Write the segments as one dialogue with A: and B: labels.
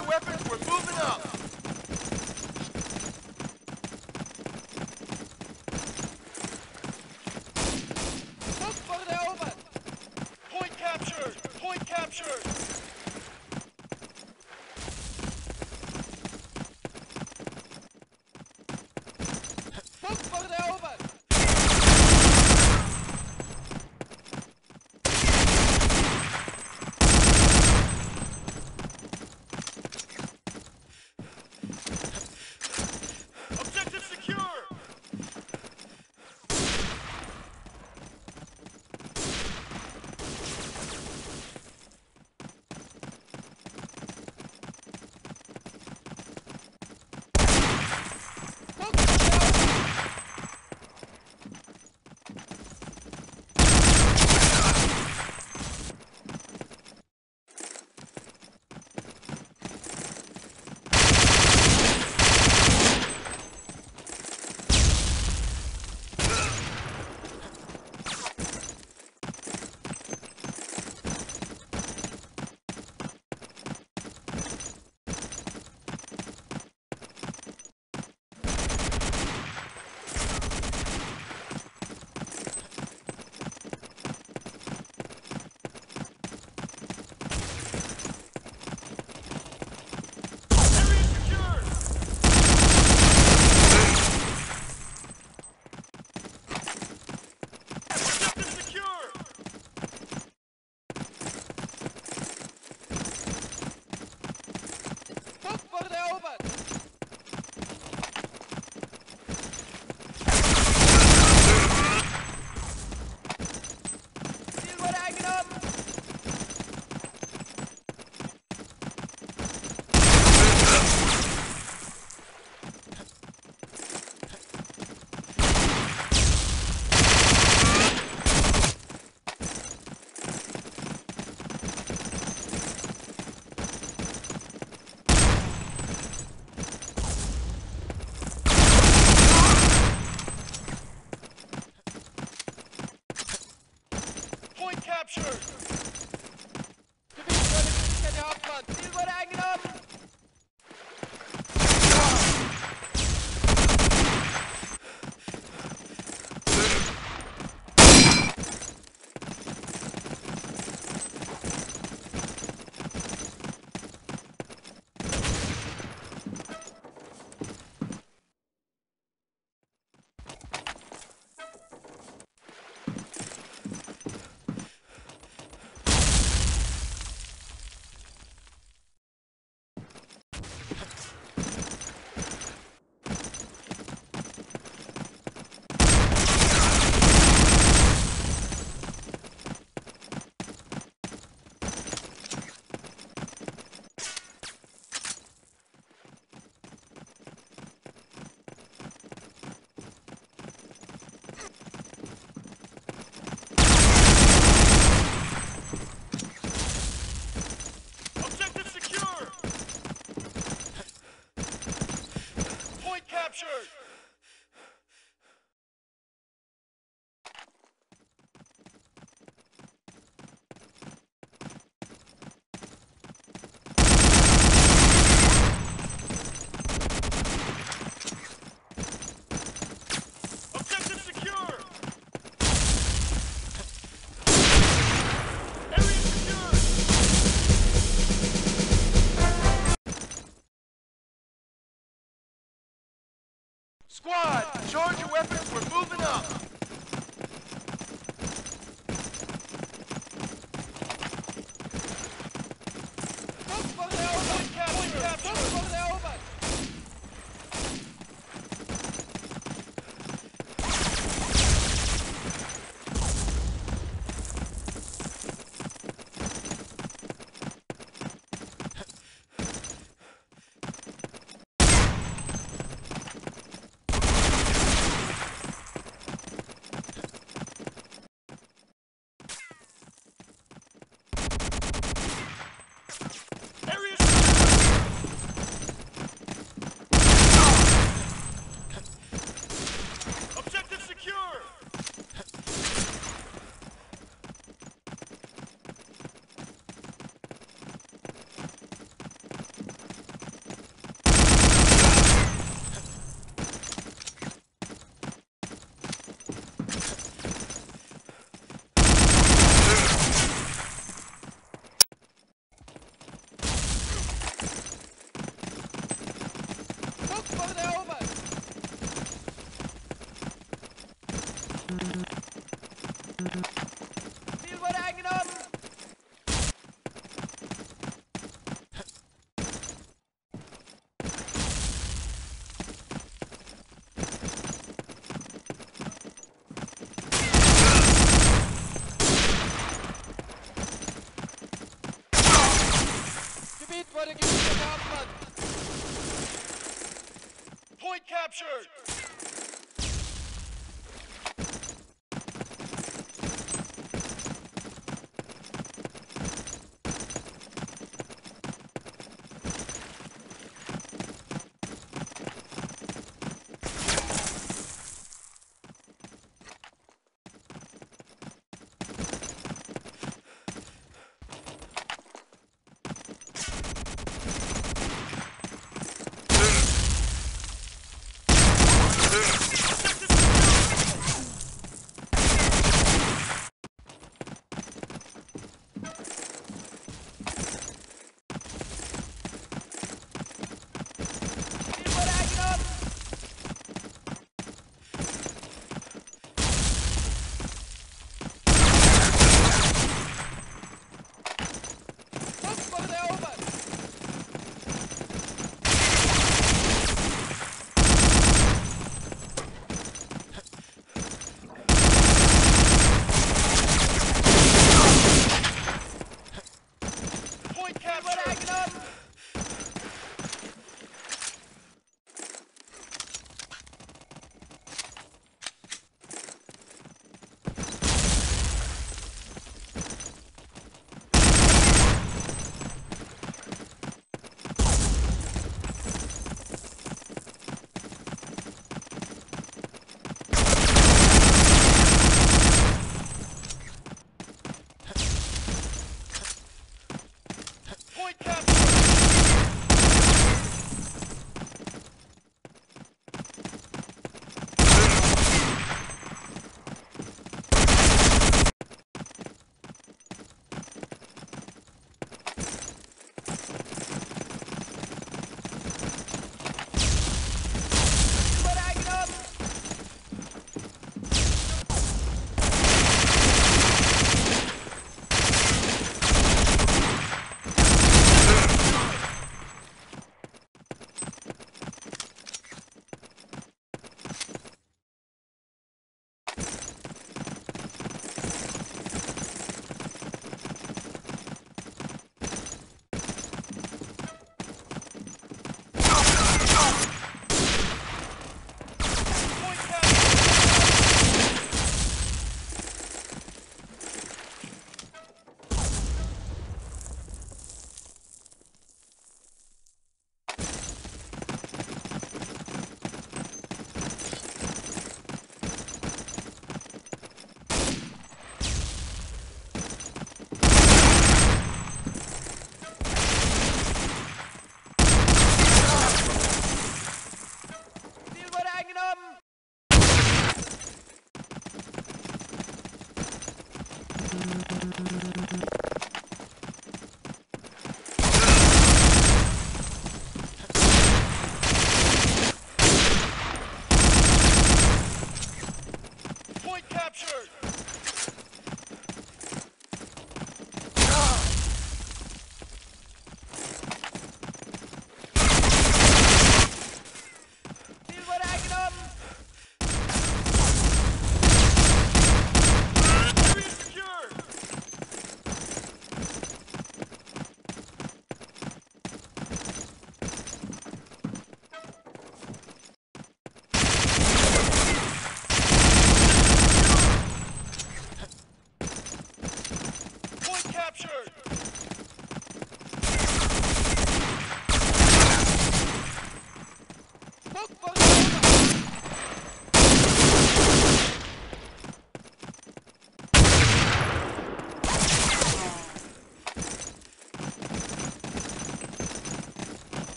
A: Your weapons, we're moving up! Captured! Moving up!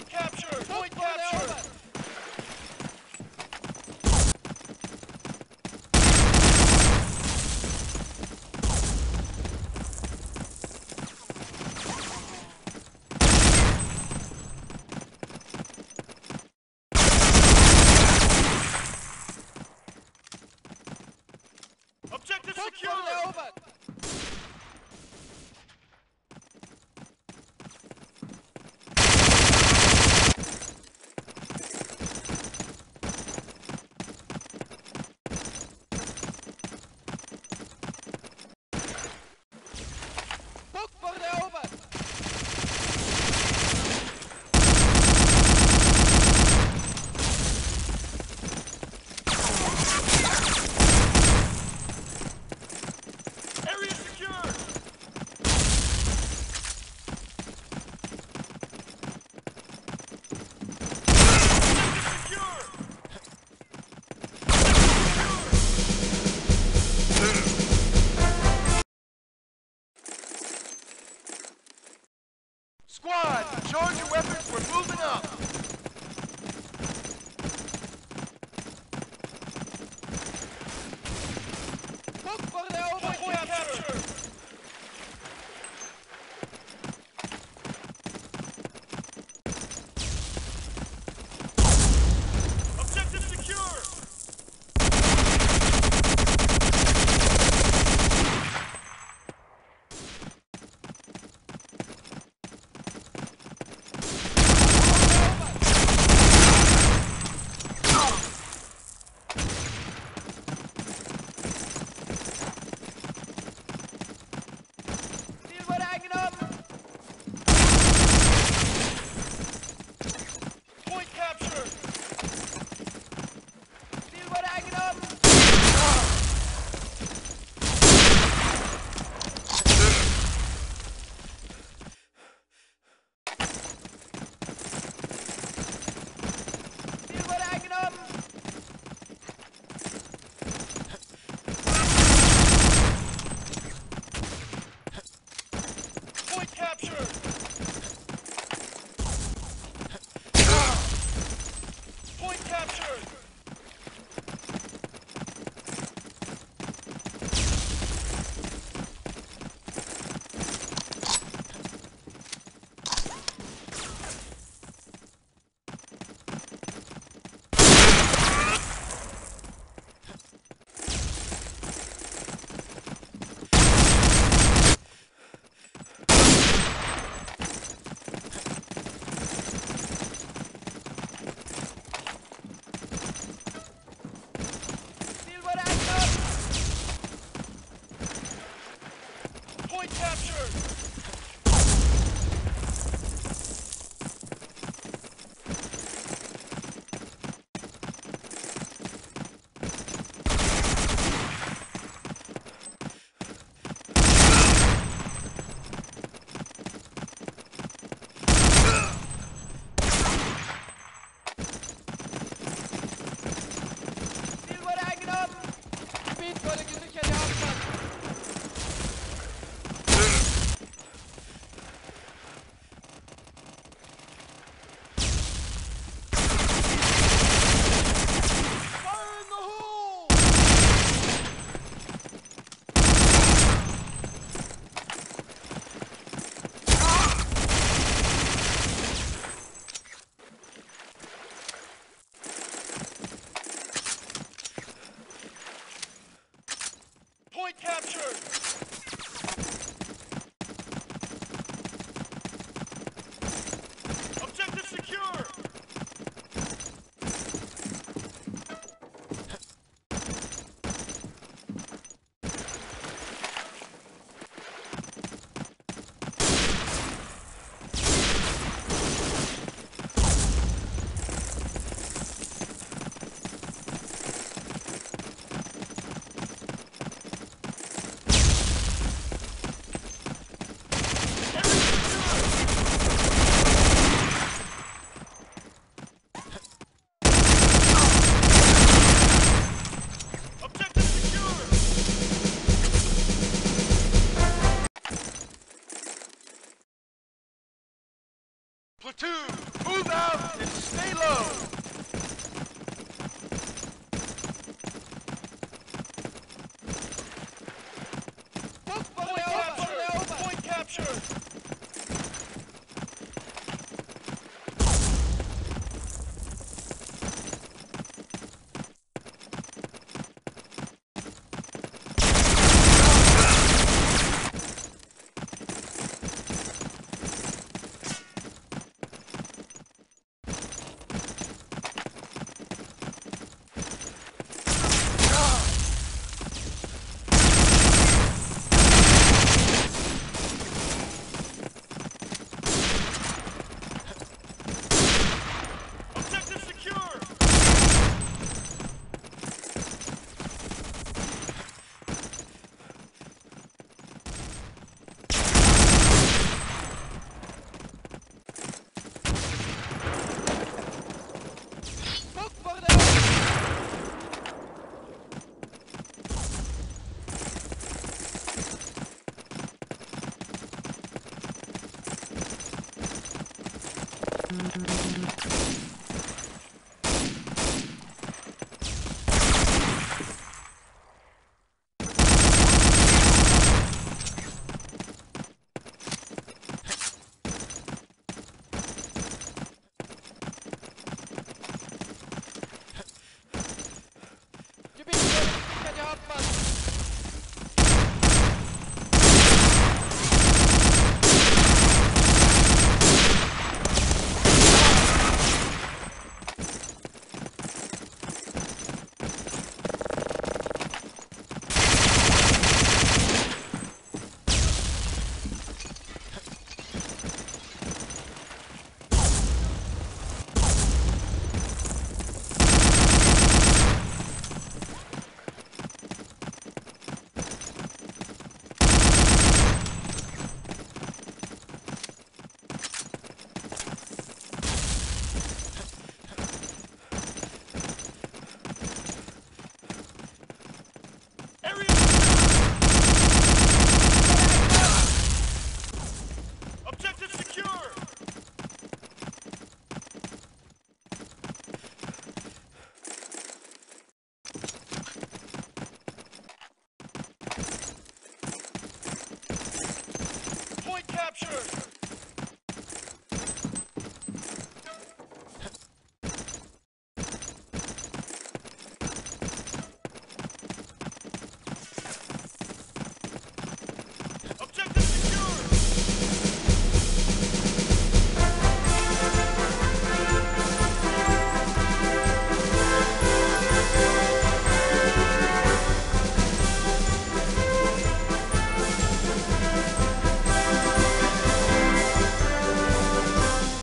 A: Point captured. Point captured.